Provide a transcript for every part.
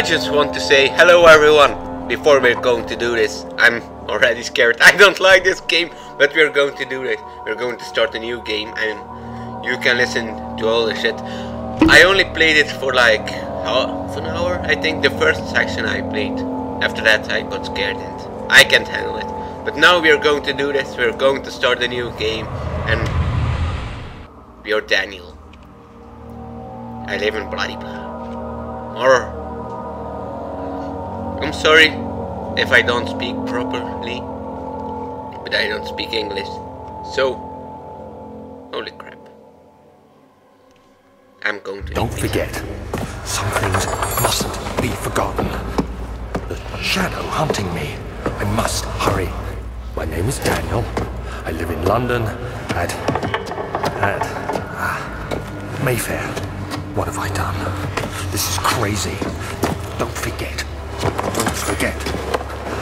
I just want to say hello everyone before we're going to do this. I'm already scared. I don't like this game, but we're going to do this. We're going to start a new game and you can listen to all the shit. I only played it for like half an hour. I think the first section I played. After that I got scared and I can't handle it. But now we're going to do this. We're going to start a new game and we're Daniel. I live in bloody blah. Or I'm sorry if I don't speak properly, but I don't speak English. So, holy crap. I'm going to. Don't forget, some things mustn't be forgotten. The shadow hunting me. I must hurry. My name is Daniel. I live in London at. at. Ah, Mayfair. What have I done? This is crazy. Don't forget. Don't forget.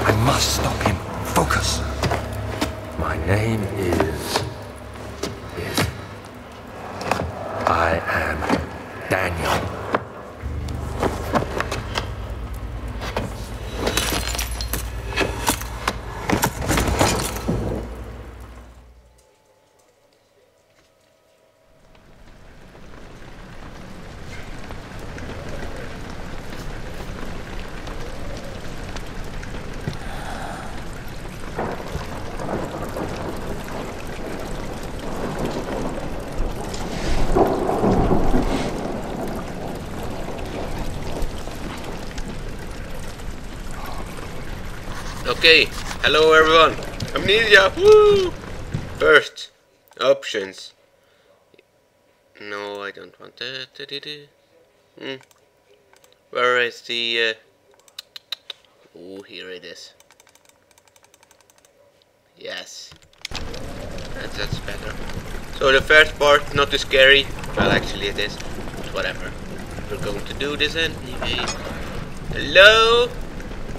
I must stop him. Focus. My name is. I am Daniel. Okay, hello everyone. Amnesia, woo! First, options. No, I don't want that. Hmm. Where is the... Uh... Oh, here it is. Yes. That's, that's better. So the first part, not too scary. Well, actually it is. But whatever. We're going to do this anyway. Hello?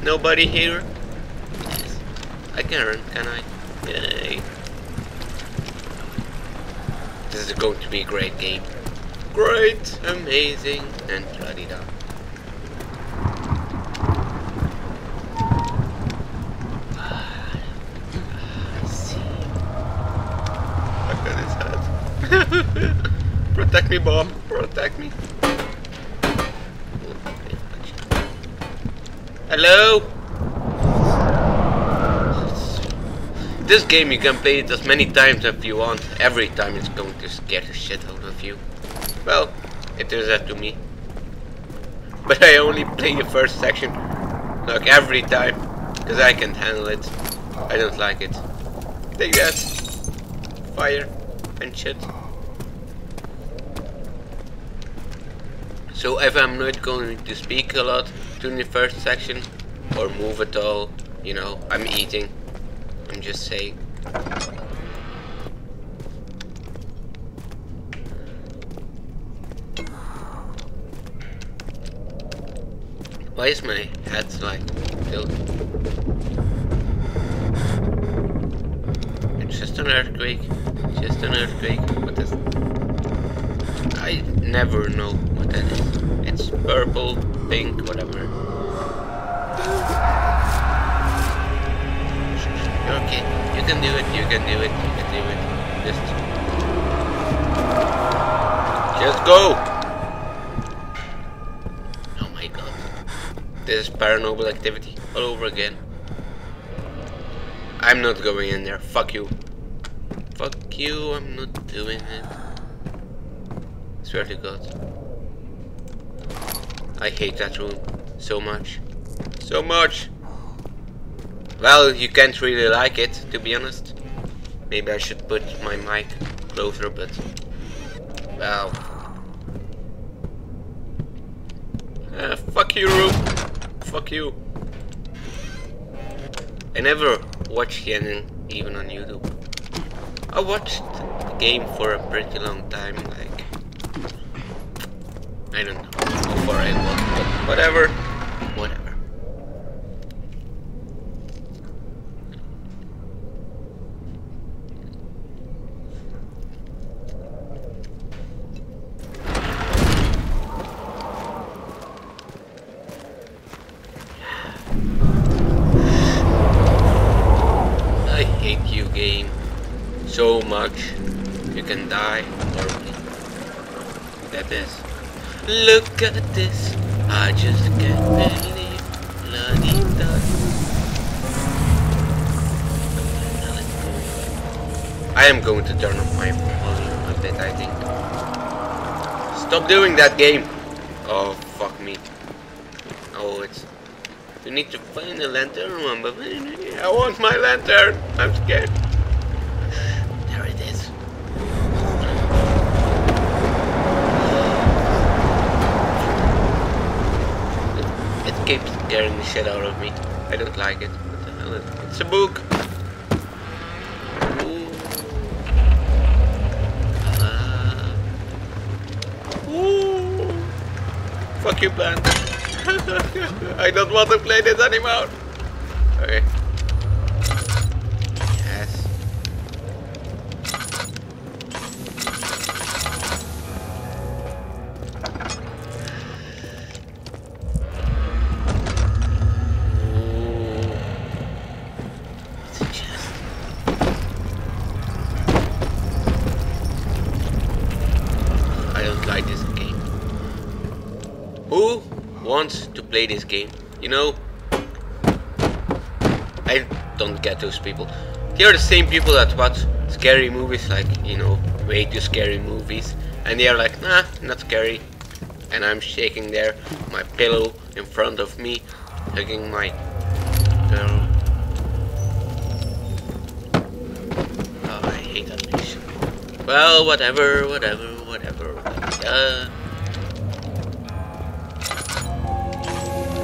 Nobody here? I can I? Yay. This is going to be a great game. Great, amazing, and bloody da. Protect me, bomb. Protect me. Hello? This game you can play it as many times as you want. Every time it's going to scare the shit out of you. Well, it is that to me. But I only play the first section. Like every time. Because I can't handle it. I don't like it. Take that. Fire. And shit. So if I'm not going to speak a lot during the first section or move at all, you know, I'm eating. I'm just say Why is my head like filled? It's just an earthquake. Just an earthquake. What is I never know what that is. It's purple, pink, whatever. Can do it, you can do it, you can do it. Just... Just go! Oh my god. This is paranormal activity all over again. I'm not going in there, fuck you. Fuck you, I'm not doing it. Swear to god. I hate that room so much. So much! Well, you can't really like it, to be honest. Maybe I should put my mic closer, but... Well... Uh, fuck you, room! Fuck you! I never watched ending, even on YouTube. I watched the game for a pretty long time, like... I don't know how far I was, but. Whatever. Much. You can die. Look at this. Look at this. I just can't believe. Di da. I am going to turn off my volume a bit, I think. Stop doing that game! Oh, fuck me. Oh, it's... You need to find a lantern but I want my lantern! I'm scared. Keeps scaring the shit out of me. I don't like it. What the hell is it? It's a book! Ooh. Ah. Ooh. Fuck you, band. I don't want to play this anymore. Okay. Play this game? You know, I don't get those people. They are the same people that watch scary movies, like, you know, way too scary movies. And they are like, nah, not scary. And I'm shaking there, my pillow in front of me, hugging my girl. Oh, I hate that. Well, whatever, whatever, whatever. Uh,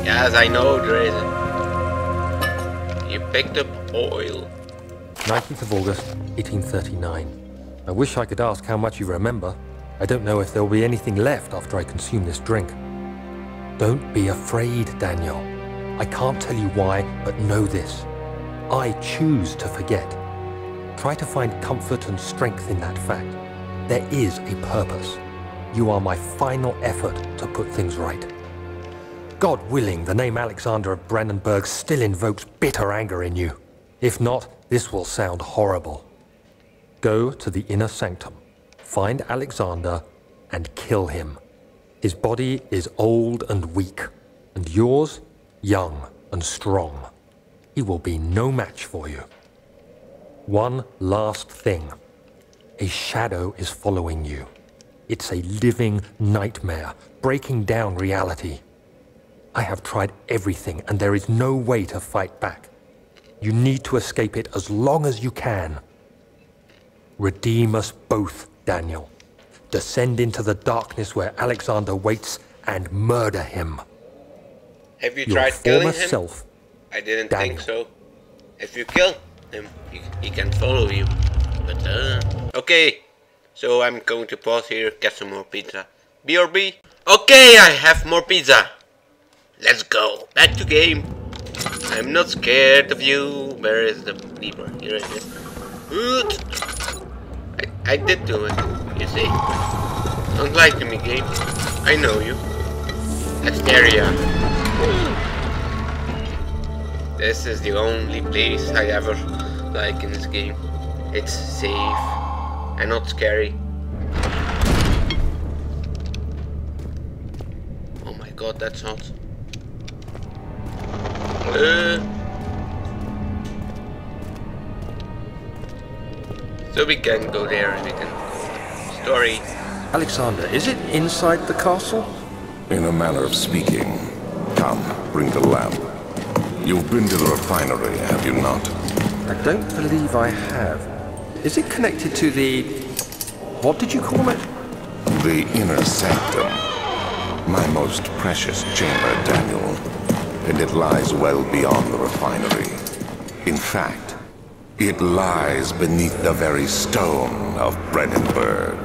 yes, I know there is. You picked up oil. 19th of August, 1839. I wish I could ask how much you remember. I don't know if there will be anything left after I consume this drink. Don't be afraid, Daniel. I can't tell you why, but know this. I choose to forget. Try to find comfort and strength in that fact. There is a purpose. You are my final effort to put things right. God willing, the name Alexander of Brandenburg still invokes bitter anger in you. If not, this will sound horrible. Go to the inner sanctum, find Alexander, and kill him. His body is old and weak, and yours young and strong. He will be no match for you. One last thing. A shadow is following you. It's a living nightmare, breaking down reality. I have tried everything, and there is no way to fight back. You need to escape it as long as you can. Redeem us both, Daniel. Descend into the darkness where Alexander waits and murder him. Have you Your tried killing him? self. I didn't Daniel. think so. If you kill him, he, he can follow you. But, uh... Okay, so I'm going to pause here, get some more pizza. BRB? Okay, I have more pizza. Let's go. Back to game. I'm not scared of you. Where is the lever? Here it is. I, I did do it, you see. Don't lie to me, game. I know you. Asteria. This is the only place I ever like in this game. It's safe and not scary. Oh my god, that's hot. Uh, so we can go there and we can story. Alexander, is it inside the castle? In a manner of speaking. Come, bring the lamp. You've been to the refinery, have you not? I don't believe I have. Is it connected to the. What did you call it? The inner sanctum. My most precious chamber, Daniel. And it lies well beyond the refinery. In fact, it lies beneath the very stone of Brandenburg.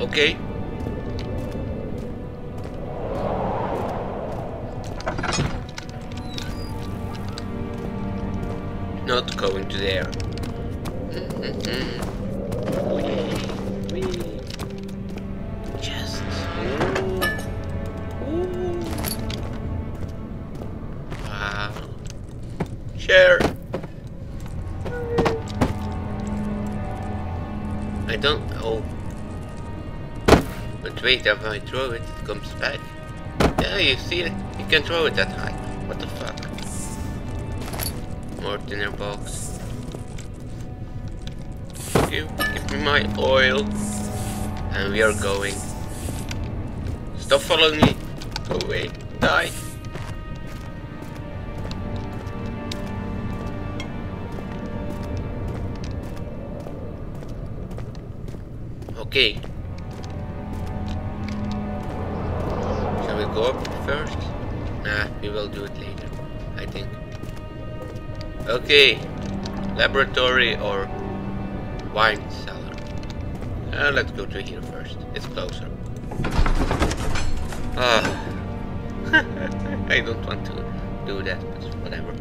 Okay. Not going to there. Mm-hmm that when I throw it, it comes back. Yeah, you see it? You can throw it that high. What the fuck? More dinner box. My oil. And we are going. Stop following me. Go away. Die. Okay. Shall we go up first? Nah, we will do it later, I think. Okay. Laboratory or wine cellar. Uh, let's go to here first. It's closer. Ah. I don't want to do that, but whatever.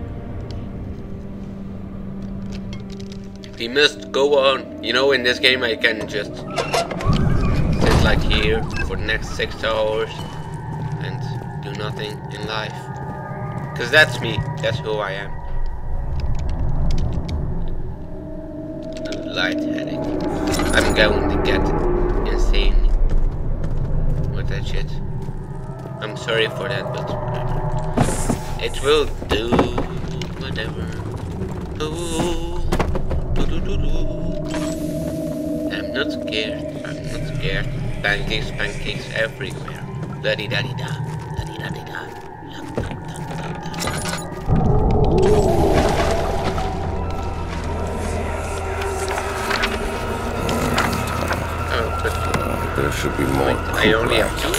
We must go on. You know, in this game I can just sit like here for the next six hours and do nothing in life. Cause that's me. That's who I am. Light headache. I'm going to get insane with that shit. I'm sorry for that, but. It will do whatever. I'm not scared. I'm not scared. Pancakes, pancakes everywhere. Da di da di da. Da di da di da, There should be more. I only have two.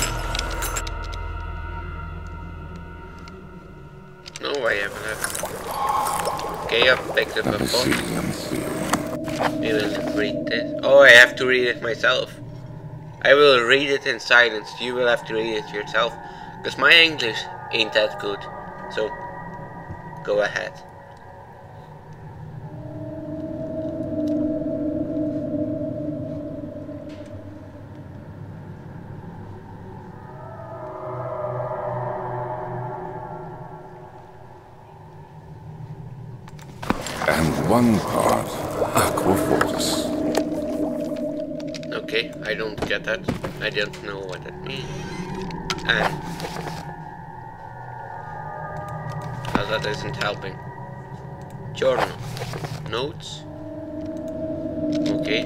No, I have enough. Okay, I've picked up a Let me see. box. Let me see. We will read this. Oh, I have to read it myself. I will read it in silence. You will have to read it yourself. Because my English ain't that good. So, go ahead. One part aqua fortis. Okay, I don't get that. I don't know what that means. And... That isn't helping. Journal. Notes. Okay.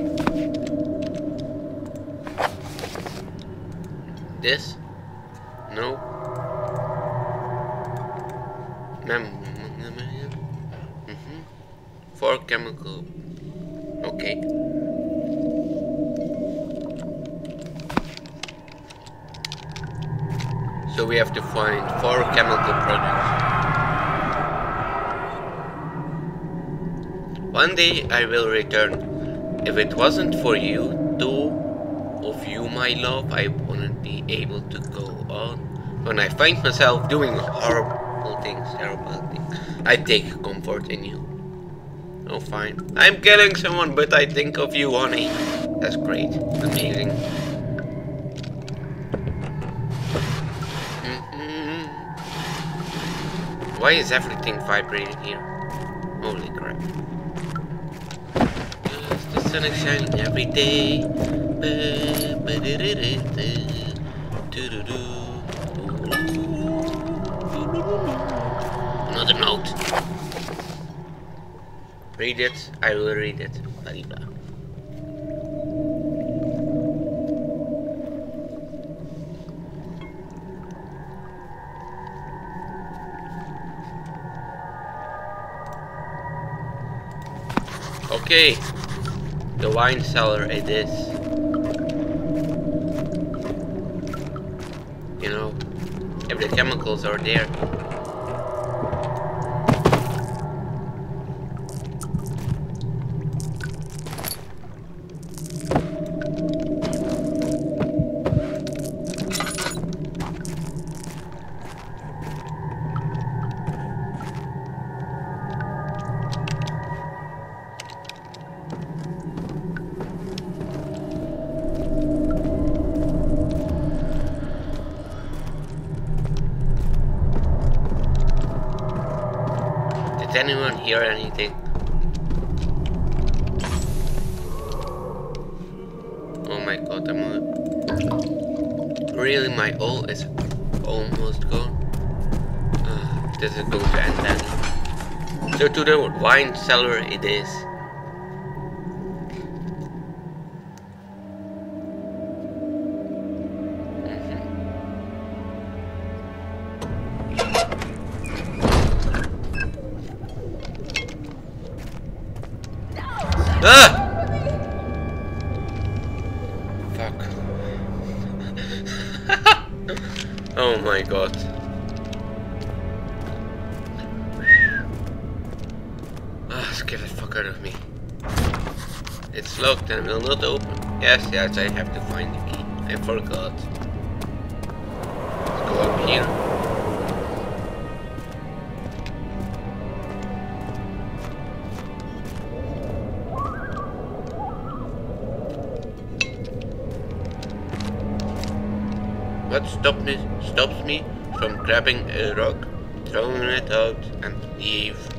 This? No. Mem. For chemical. Okay. So we have to find four chemical products. One day I will return. If it wasn't for you, two of you, my love, I wouldn't be able to go on. When I find myself doing horrible things, terrible things, I take comfort in you. Oh, fine. I'm killing someone, but I think of you, honey. That's great. Amazing. Mhm. Why is everything vibrating here? Holy crap. 'Cause the sun is shining every day. Another note. Read it, I will read it. Blah-de-blah. Okay, the wine cellar it is. You know, if the chemicals are there. Hear anything? Oh my god, I'm uh, really my all is almost gone. Uh, this is going to end then. So to the wine cellar it is. Ah! Fuck. oh my god. Ah, scare the fuck out of me. It's locked and will not open. Yes, yes, I have to find the key. I forgot. Let's go up here. What me, stops me from grabbing a rock, throwing it out, and leave?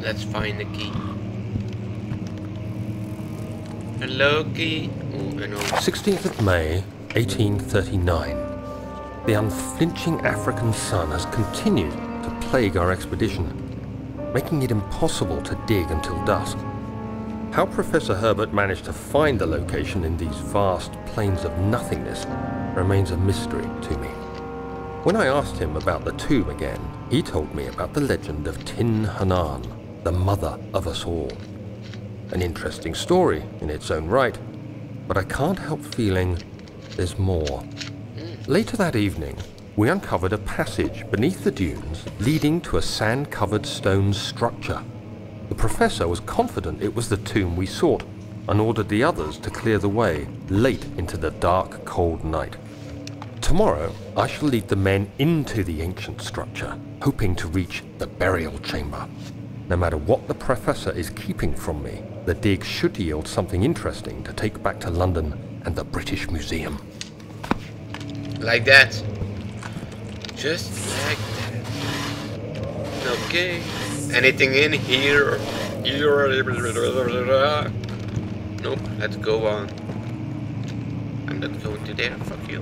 Let's find the key. Hello, key. Know. 16th of May, 1839. The unflinching African sun has continued to plague our expedition, making it impossible to dig until dusk. How Professor Herbert managed to find the location in these vast plains of nothingness remains a mystery to me. When I asked him about the tomb again, he told me about the legend of Tin Hinan, the mother of us all. An interesting story in its own right, but I can't help feeling there's more. Later that evening, we uncovered a passage beneath the dunes leading to a sand-covered stone structure. The professor was confident it was the tomb we sought and ordered the others to clear the way late into the dark, cold night. Tomorrow, I shall lead the men into the ancient structure, hoping to reach the burial chamber. No matter what the professor is keeping from me, the dig should yield something interesting to take back to London and the British Museum. Like that. Just like that. Okay. Anything in here? Nope. Let's go on. I'm not going to there. Fuck you.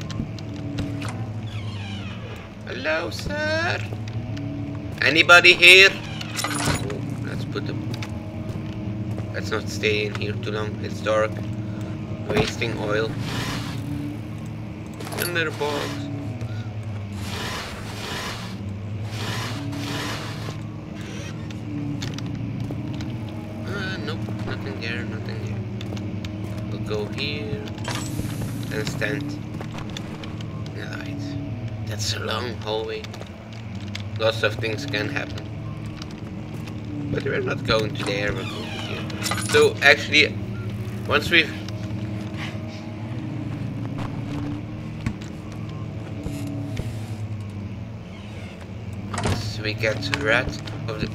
Hello, sir. Anybody here? Oh, let's put them. Let's not stay in here too long. It's dark. Wasting oil. Another box. Uh, nope, nothing there, nothing there. We'll go here and stand light. That's a long hallway. Lots of things can happen. But we're not going to there, here. So actually, once we've we get rat of the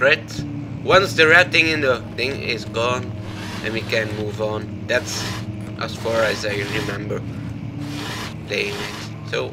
rat. Once the rat thing in the thing is gone, then we can move on. That's as far as I remember playing it. So